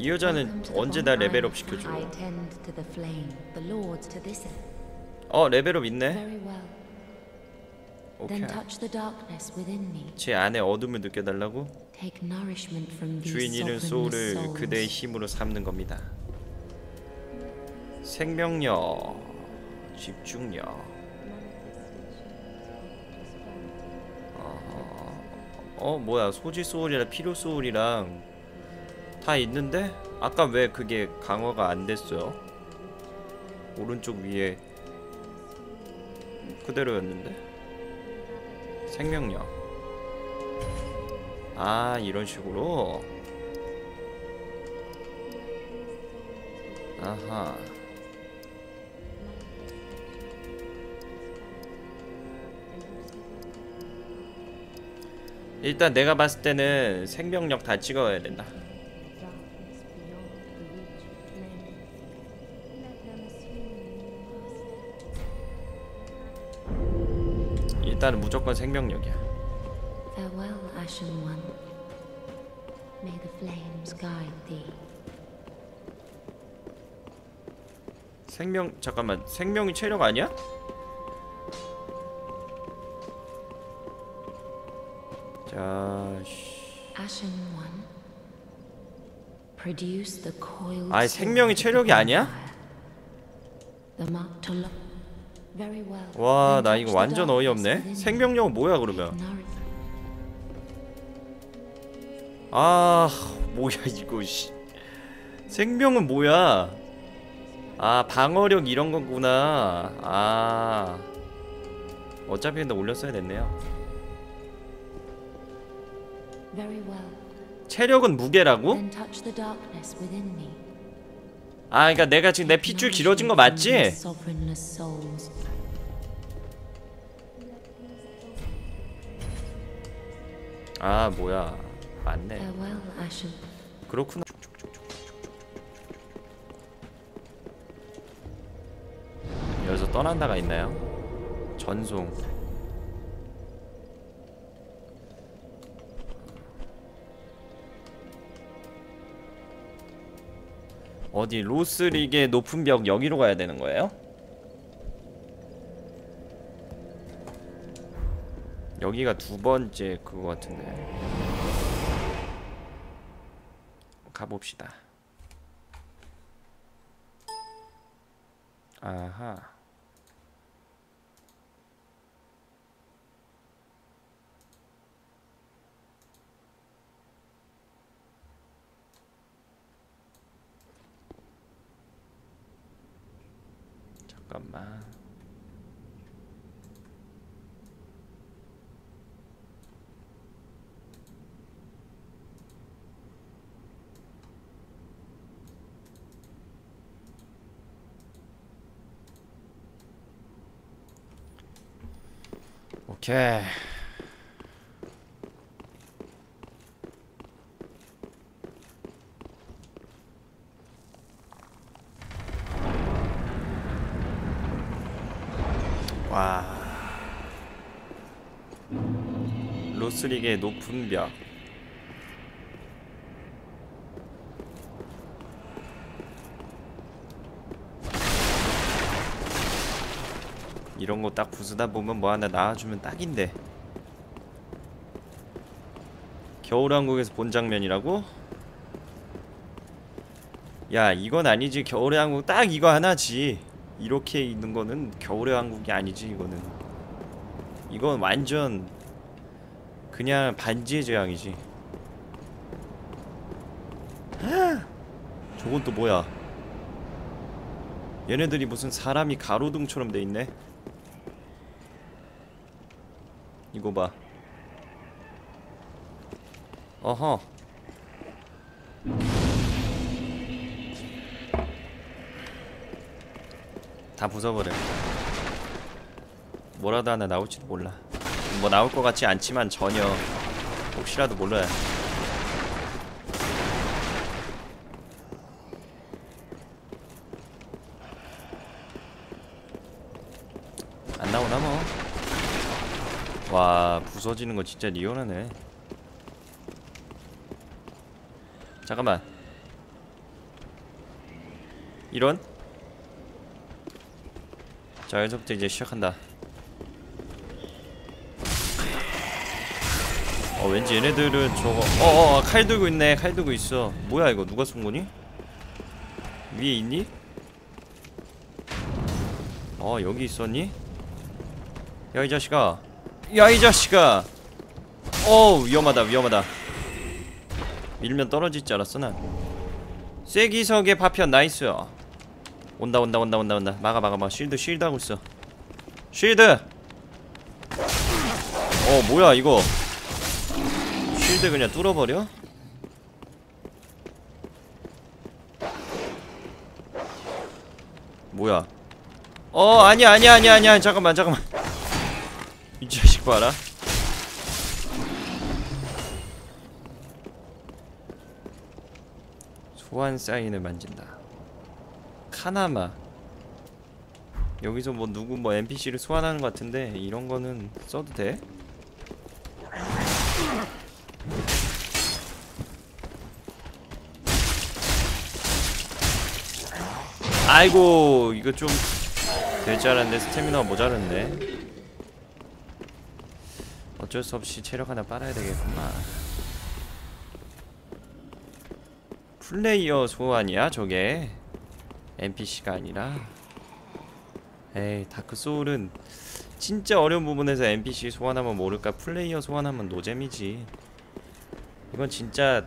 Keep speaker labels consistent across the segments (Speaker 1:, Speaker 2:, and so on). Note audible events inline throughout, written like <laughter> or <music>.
Speaker 1: 이 여자는 언제 나 레벨업 시켜줘. 어 레벨업 있네. 오케이. 제 안에 어둠을 느껴달라고 주인 잃은 소울을 그대의. 힘으로 삼는 겁니다 생명력 집중력 어 뭐야 소지 소울이랑 필요 소울이랑 다 있는데 아까 왜 그게 강화가 안 됐어요? 오른쪽 위에 그대로였는데? 생명력. 아 이런 식으로? 아하. 일단 내가 봤을 때는 생명력 다 찍어야 된다 일단은 무조건 생명력이야
Speaker 2: Farewell, Ashen One. May the flames guide thee.
Speaker 1: 생명 잠깐만 생명이 체력 아니야? 자, 씨.
Speaker 2: Ashen One. Produce the coiled sword
Speaker 1: 생명이 체력이 아니야?
Speaker 2: The mark to look.
Speaker 1: 와, 나 이거 완전 어이없네. 생명력은 뭐야 그러면? 아, 뭐야 이거 씨. 생명은 뭐야? 아, 방어력 이런 거구나. 아. 어차피 근데 올렸어야 됐네요. 체력은 무게라고? 아, 그러니까 내가 지금 내 핏줄 길어진 거 맞지? 아, 뭐야. 맞네.
Speaker 2: Farewell, Ashen.
Speaker 1: 그렇구나. 여기서 떠난다가 있나요? 전송. 어디 로스릭의 높은 벽 여기로 가야 되는 거예요? 여기가 두 번째 그거 같은데. 가봅시다. 아하. 잠깐만. 오케이. 와. 로스릭의 높은 벽. 이런 거 딱 부수다 보면 뭐 하나 나와주면 딱인데. 겨울왕국에서 본 장면이라고? 야 이건 아니지 겨울의 왕국 딱 이거 하나지 이렇게 있는 거는 겨울의 왕국이 아니지 이거는 이건 완전 그냥 반지의 제왕이지. <gasps> 저건 또 뭐야? 얘네들이 무슨 사람이 가로등처럼 돼 있네? 이거 봐. 어허. 다 부숴버려. 뭐라도 하나 나올지도 몰라 뭐 나올 것 같지 않지만 전혀 혹시라도 몰라요. 안 나오나 뭐 와 부서지는 거 진짜 리얼하네. 잠깐만. 이런? 자 여기서부터 이제 시작한다 왠지 얘네들은 저거 어어 칼 들고 있네 칼 들고 있어. 뭐야 이거? 누가 쏜 거니? 위에 있니? 어 여기 있었니? 야 이 자식아. 야 이 자식아. 어우 위험하다 위험하다. 밀면 떨어질 줄 알았어 난. 쐐기석의 파편 nice. 온다 온다 온다 온다 온다. 막아 막아 막아. shield shield 하고 있어. shield! 어 뭐야 이거 shield 그냥 뚫어버려? 뭐야? 어 아니야 아니야 아니야 아니야. 잠깐만 잠깐만. 이 자식 봐라. 소환 사인을 만진다. 카나마. 여기서 뭐 누구 뭐 NPC를 소환하는 것 같은데 이런 거는 써도 돼? 아이고 이거 좀 될 줄 알았는데 스태미나가 모자랐네. 어쩔 수 없이 체력 하나 빨아야 되겠구만. 플레이어 소환이야 저게? NPC가 아니라. 에이 다크 소울은 진짜 어려운 부분에서 NPC 소환하면 모를까? 플레이어 소환하면 노잼이지. 이건 진짜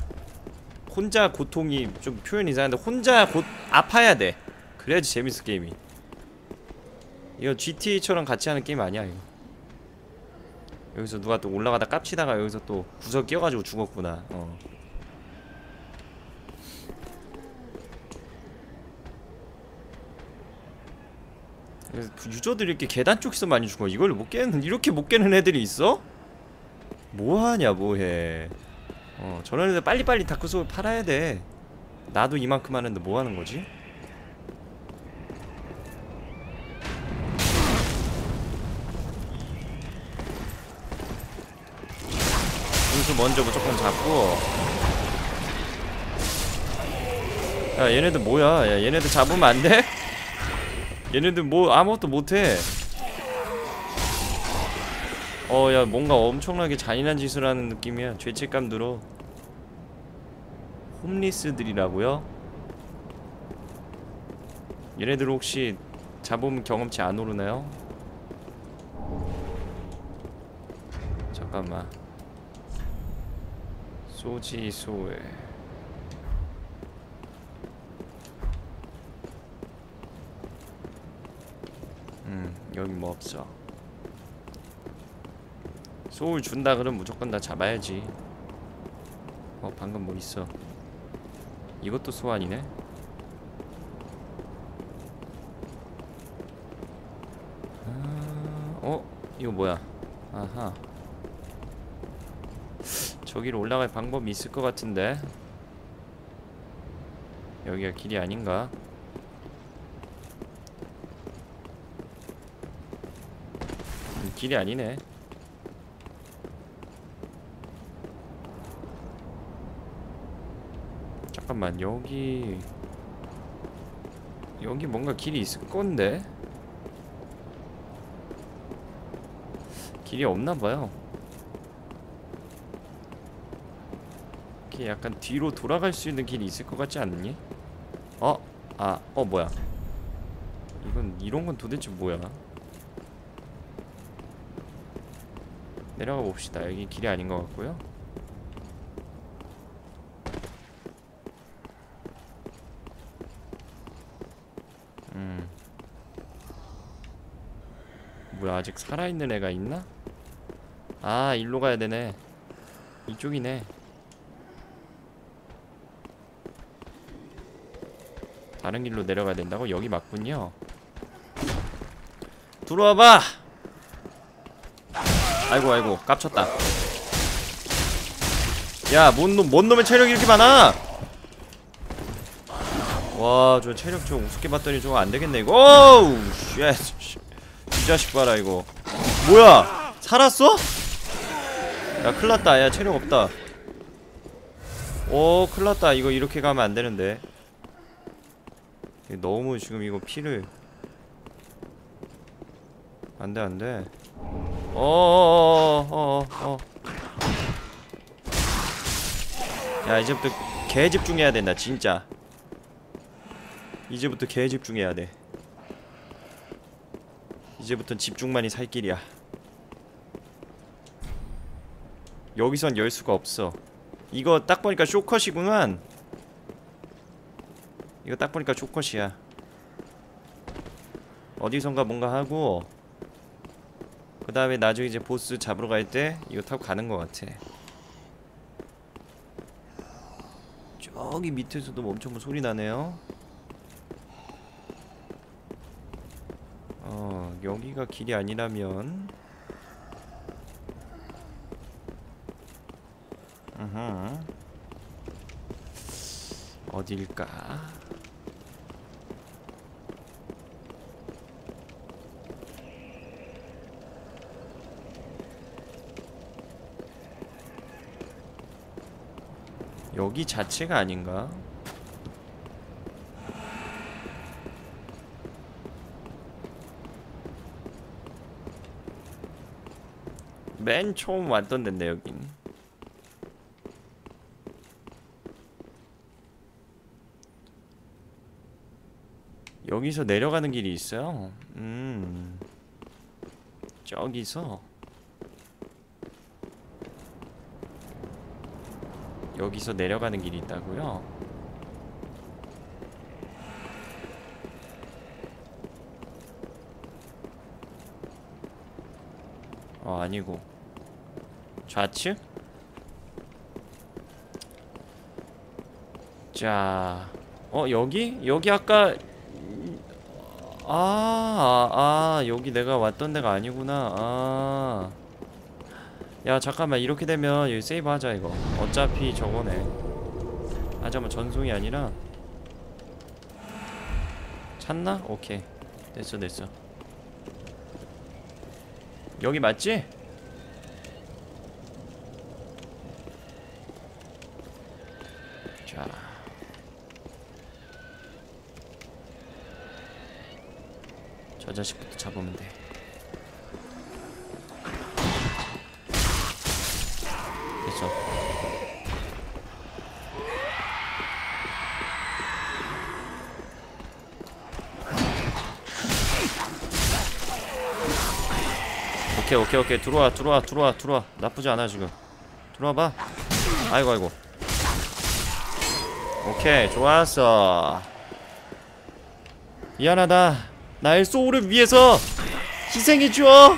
Speaker 1: 혼자 고통이 좀 표현 이상한데 혼자 곧 아파야 돼 그래야지 재밌어 게임이 이거 GTA처럼 같이 하는 게임 아니야 이거 여기서 누가 또 올라가다 깝치다가 여기서 또 구석 끼어가지고 죽었구나 어. 유저들이 이렇게 계단 쪽에서 많이 죽어 이걸 못 깨는 이렇게 못 깨는 애들이 있어? 뭐하냐 뭐해 어 저런 애들 빨리빨리 다크소울 팔아야 돼 나도 이만큼 하는데 뭐하는 거지? 먼저 무조건 잡고 야 얘네들 뭐야 야 얘네들 잡으면 안 돼? 얘네들 뭐 아무것도 못해 어 야 뭔가 엄청나게 잔인한 짓을 하는 느낌이야 죄책감 들어 홈리스들이라고요? 얘네들 혹시 잡으면 경험치 안 오르나요? 잠깐만 소지 소에. 음 여기 뭐 없어. 소울 준다 그럼 무조건 다 잡아야지. 어 방금 뭐 있어? 이것도 소환이네? 아, 어? 이거 뭐야? 아하 저기로 올라갈 방법이 있을 것 같은데. 여기가 길이 아닌가? 음, 길이 아니네. 잠깐만 여기 여기 뭔가 길이 있을 건데? 길이 없나봐요 이렇게 약간 뒤로 돌아갈 수 있는 길이 있을 것 같지 않니? 어? 아, 어 뭐야? 이건 이런 건 도대체 뭐야? 내려가 봅시다. 여기 길이 아닌 것 같고요. 음. 뭐야 아직 살아있는 애가 있나? 아 일로 가야 되네. 이쪽이네 다른 길로 내려가야 된다고? 여기 맞군요. 들어와봐! 아이고 아이고 깝쳤다. 야 뭔 놈, 뭔 놈의 체력이 이렇게 많아? 와 저 체력 좀 우습게 봤더니 저거 안되겠네 이거. oh shit 이 자식 봐라 이거. 뭐야? 살았어? 야 큰일났다. 야 체력 없다. 오 큰일났다. 이거 이렇게 가면 안되는데 너무 지금 이거 피를. 안돼 안돼. 어어어어어 야 이제부터 개 집중해야 된다 진짜. 이제부터 개 집중해야 돼. 이제부턴 집중만이 살 길이야. 여기선 열 수가 없어. 이거 딱 보니까 쇼컷이구만 이거 딱 보니까 쇼컷이야 어디선가 뭔가 하고 그 다음에 나중에 이제 보스 잡으러 갈 때 이거 타고 가는 것 같아 저기 밑에서도 엄청 소리 나네요 어 여기가 길이 아니라면 으흠. 어딜까? 여기 자체가 아닌가? 맨 처음 왔던 데인데 여긴 여기서 내려가는 길이 있어요. 음. 저기서 여기서 내려가는 길이 있다고요? 어 아니고 좌측? 자, 어 여기 여기 아까 아, 아, 아, 여기 내가 왔던 데가 아니구나. 아. 야, 잠깐만. 이렇게 되면 여기 세이브 하자, 이거. 어차피 저거네. 아, 잠깐만. 전송이 아니라. 찾나? 오케이. 됐어, 됐어. 여기 맞지? 자. 저 자식부터 잡으면 돼. 됐어. 오케이 오케이 오케이. 들어와 들어와 들어와 들어와. 나쁘지 않아 지금. 들어와 봐. 아이고 아이고. 오케이 좋았어. 미안하다. 나의 소울을 위해서 희생해줘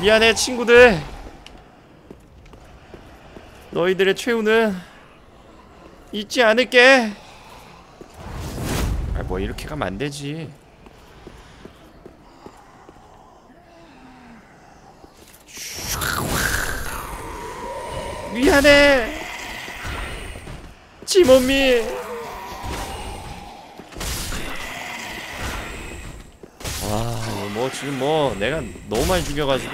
Speaker 1: 미안해 친구들. 너희들의 최후는 잊지 않을게. 아 뭐 이렇게 가면 안되지 미안해 지몸미 와, 이거 뭐 지금 뭐 내가 너무 많이 죽여가지고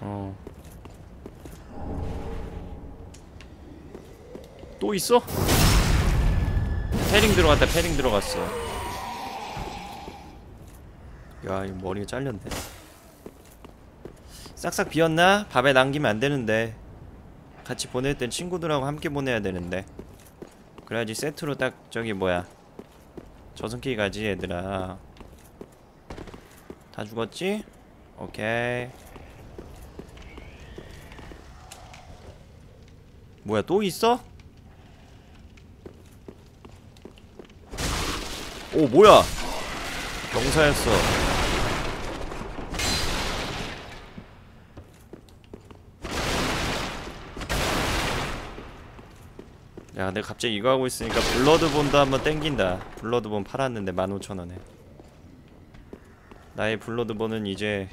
Speaker 1: 어. 또 있어? 패링 들어갔다, 패링 들어갔어. 야, 이 머리가 잘렸네. 싹싹 비었나? 밥에 남기면 안 되는데. 같이 보낼 땐 친구들하고 함께 보내야 되는데. 그래야지 세트로 딱 저기 뭐야. 저승길 가지 얘들아 다 죽었지? 오케이 뭐야 또 있어? 오 뭐야 병사였어 야 내가 갑자기 이거 하고 있으니까 블러드본도 한번 땡긴다. 블러드본 팔았는데 15,000원에. 나의 블러드본은 이제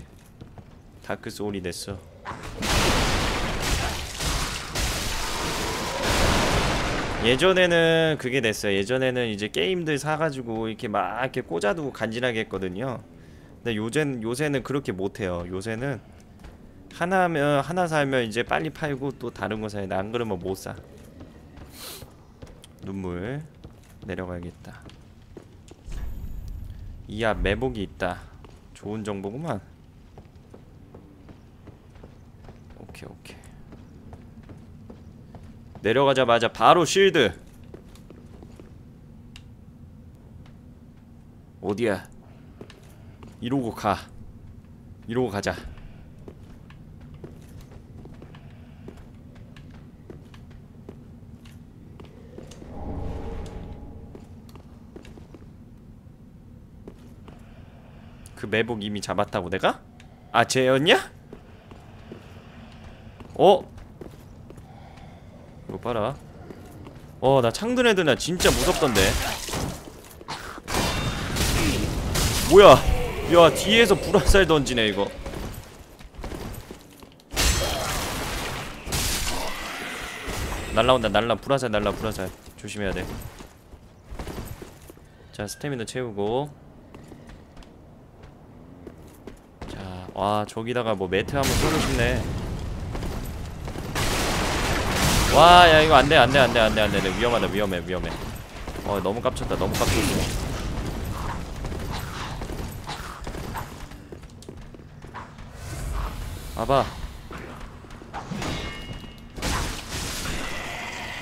Speaker 1: 다크 소울이 됐어. 예전에는 그게 됐어요. 예전에는 이제 게임들 사가지고 이렇게 막 이렇게 꽂아두고 간지나게 했거든요. 근데 요새는, 요새는 그렇게 못해요. 요새는 하나면 하나 살면 이제 빨리 팔고 또 다른 거 사야 돼. 안 그러면 못사 눈물 내려가야겠다. 이앞 매복이 있다. 좋은 정보구만. 오케이 오케이. 내려가자마자 바로 쉴드. 어디야? 이러고 가. 이러고 가자 그 매복 이미 잡았다고 내가? 아 쟤였냐? 어? 이거 봐라. 어 나 창든 애들 나 진짜 무섭던데. 뭐야? 야 뒤에서 불화살 던지네 이거. 날라온다 날라. 불화살 날라. 불화살. 조심해야 돼자 스태미너 채우고 자, 와 저기다가 뭐 매트 한번 쏘고 싶네. 와, 야 이거 안돼 안돼 안돼 안돼 안돼 위험하다 위험해 위험해. 어 너무 깝쳤다 너무 깝쳤어. 와봐.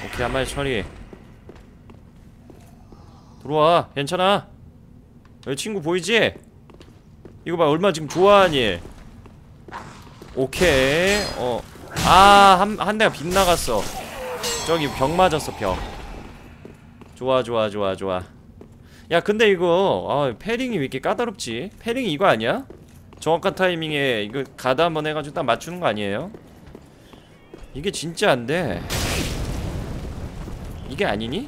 Speaker 1: 오케이 한 마리 처리. 들어와 괜찮아. 여기 친구 보이지? 이거 봐 얼마 지금 좋아하니? 오케이. 어아한 한 대가 빗나갔어. 저기 벽 맞았어 벽 좋아 좋아 좋아 좋아. 야 근데 이거 아 패링이 왜 이렇게 까다롭지? 패링이 이거 아니야? 정확한 타이밍에 이거 가다 한번 해가지고 딱 맞추는 거 아니에요? 이게 진짜 안돼. 이게 아니니?